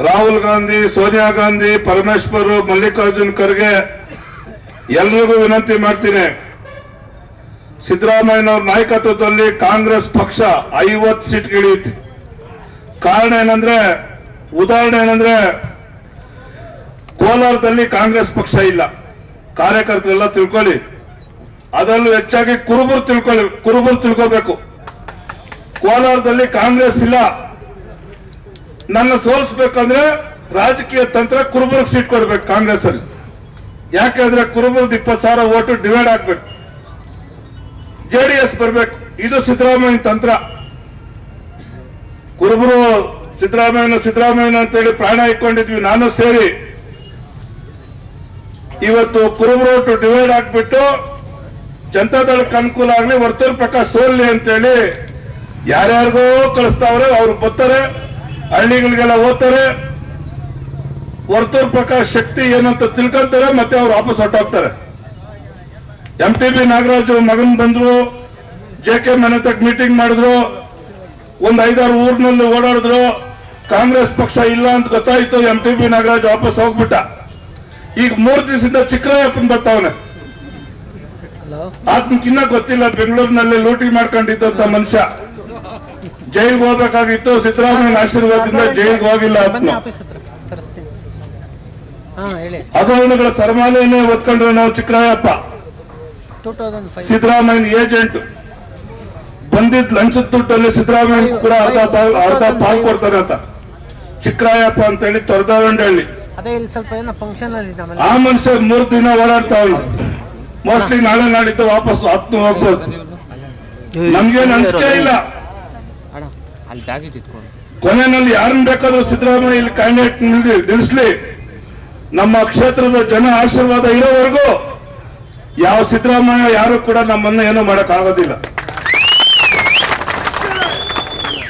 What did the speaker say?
ರಾಹುಲ್ ಗಾಂಧಿ, ಸೋನಿಯಾ ಗಾಂಧಿ, ಪರಮೇಶ್ವರ್, ಮಲ್ಲಿಕಾರ್ಜುನ್ ಖರ್ಗೆ ಎಲ್ರಿಗೂ ವಿನಂತಿ ಮಾಡ್ತೀನಿ. ಸಿದ್ದರಾಮಯ್ಯನವ್ರ ನಾಯಕತ್ವದಲ್ಲಿ ಕಾಂಗ್ರೆಸ್ ಪಕ್ಷ ಐವತ್ತು ಸೀಟ್ ಗೆಳೆಯುತ್ತೆ. ಕಾರಣ ಏನಂದ್ರೆ, ಉದಾಹರಣೆ ಏನಂದ್ರೆ, ಕೋಲಾರದಲ್ಲಿ ಕಾಂಗ್ರೆಸ್ ಪಕ್ಷ ಇಲ್ಲ. ಕಾರ್ಯಕರ್ತರೆಲ್ಲ ತಿಳ್ಕೊಳ್ಳಿ. ಅದರಲ್ಲೂ ಹೆಚ್ಚಾಗಿ ಕುರುಬರು ತಿಳ್ಕೊಳ್ಳಿ, ಕುರುಬರು ತಿಳ್ಕೋಬೇಕು. ಕೋಲಾರದಲ್ಲಿ ಕಾಂಗ್ರೆಸ್ ಇಲ್ಲ. ನನ್ನ ಸೋಲಿಸ್ಬೇಕಂದ್ರೆ ರಾಜಕೀಯ ತಂತ್ರ ಕುರುಬರಿಗೆ ಸೀಟ್ ಕೊಡ್ಬೇಕು ಕಾಂಗ್ರೆಸ್ ಅಲ್ಲಿ ಯಾಕಂದ್ರೆ ಕುರುಬರದ್ದು ಇಪ್ಪತ್ತು ಸಾವಿರ ಓಟು ಡಿವೈಡ್ ಆಗ್ಬೇಕು. ಜೆಡಿಎಸ್ ಬರ್ಬೇಕು. ಇದು ಸಿದ್ದರಾಮಯ್ಯ ತಂತ್ರ. ಕುರುಬರು ಸಿದ್ದರಾಮಯ್ಯನ ಸಿದ್ದರಾಮಯ್ಯನ ಅಂತೇಳಿ ಪ್ರಾಣ ಇಟ್ಕೊಂಡಿದ್ವಿ, ನಾನು ಸೇರಿ. ಇವತ್ತು ಕುರುಬರು ಓಟು ಡಿವೈಡ್ ಆಗ್ಬಿಟ್ಟು ಜನತಾದಳಕ್ಕೆ ಅನುಕೂಲ ಆಗ್ಲಿ, ವರ್ತೂರ್ ಪ್ರಕಾಶ್ ಸೋಲ್ಲಿ ಅಂತೇಳಿ ಯಾರ್ಯಾರಿಗೋ ಕಳಿಸ್ತಾವ್ರೆ, ಅವ್ರು ಬರ್ತಾರೆ. ಹಳ್ಳಿಗಳಿಗೆಲ್ಲ ಓದ್ತಾರೆ ವರ್ತೂರ್ ಪ್ರಕಾಶ್ ಶಕ್ತಿ ಏನಂತ ತಿಳ್ಕೊಂತಾರೆ ಮತ್ತೆ ಅವ್ರು ವಾಪಸ್ ಹೊಟ್ಟೋಗ್ತಾರೆ ಎಂ ಟಿ ಬಿ ನಾಗರಾಜ್ ಮಗನ್ ಬಂದ್ರು ಜೆ ಕೆ ಮನೆ ತಕ್ಕ ಮೀಟಿಂಗ್ ಮಾಡಿದ್ರು ಒಂದ್ ಐದಾರು ಊರಿನಲ್ಲಿ ಓಡಾಡಿದ್ರು. ಕಾಂಗ್ರೆಸ್ ಪಕ್ಷ ಇಲ್ಲ ಅಂತ ಗೊತ್ತಾಯ್ತು ಎಂ ಟಿ ಬಿ ನಾಗರಾಜ್ ವಾಪಸ್ ಹೋಗ್ಬಿಟ್ಟ. ಈಗ ಮೂರ್ ದಿವಸದಿಂದ ಚಿಕ್ಕರಾಯಪ್ಪನ್ ಬರ್ತಾವನೆ. ಚಿನ್ನ ಗೊತ್ತಿಲ್ಲ ಬೆಂಗಳೂರಿನಲ್ಲಿ ಲೂಟಿ ಮಾಡ್ಕೊಂಡಿದ್ದಂತ ಮನುಷ್ಯ. ಜೈಲ್ಗೆ ಹೋಗ್ಬೇಕಾಗಿತ್ತು ಸಿದ್ದರಾಮಯ್ಯನ ಆಶೀರ್ವಾದದಿಂದ ಜೈಲ್ಗೆ ಹೋಗಿಲ್ಲ ಹಗರಣಗಳ ಸರಮಾಲೆಯನ್ನೇ ಒತ್ಕೊಂಡ್ರೆ ನಾವು ಚಿಕ್ಕರಾಯಪ್ಪ. ಸಿದ್ದರಾಮಯ್ಯ ಸಿದ್ದರಾಮಯ್ಯನ ಏಜೆಂಟ್. ಬಂದಿದ್ ಲಂಚದ ದುಡ್ಡಲ್ಲಿ ಸಿದ್ದರಾಮಯ್ಯ ಕೂಡ ಅರ್ಧ ಅರ್ಧ ಪಾಲ್ ಕೊಡ್ತಾರೆ ಅಂತ. ಚಿಕ್ಕರಾಯಪ್ಪ ಅಂತ ಹೇಳಿ ಅಲ್ಲಿ ಆ ಮನುಷ್ಯ ಮೂರ್ ದಿನ ಓಡಾಡ್ತಾವನು ಮೋಸ್ಟ್ಲಿ ನಾಳೆ ನಾಡಿದ್ದು ವಾಪಸ್ ಹತ್ತು ಹೋಗ್ಬೋದು. ನಮ್ಗೇನ್ ಅನ್ಸ್ಕೇ ಇಲ್ಲ. ಅಲ್ಲಿ ಬ್ಯಾಗೇಜ್ ಇಟ್ಕೊಂಡು. ಕೊನೆಯಲ್ಲಿ ಯಾರನ್ನ ಬೇಕಾದ್ರೂ ಸಿದ್ದರಾಮಯ್ಯ ಇಲ್ಲಿ ಕ್ಯಾಂಡಿಡೇಟ್ ನಿಲ್ಲಿಸ್ಲಿ. ನಮ್ಮ ಕ್ಷೇತ್ರದ ಜನ ಆಶೀರ್ವಾದ ಇರೋವರೆಗೂ ಯಾವ ಸಿದ್ದರಾಮಯ್ಯ ಯಾರು ಕೂಡ ನಮ್ಮನ್ನ ಏನೂ ಮಾಡಕ್ ಆಗೋದಿಲ್ಲ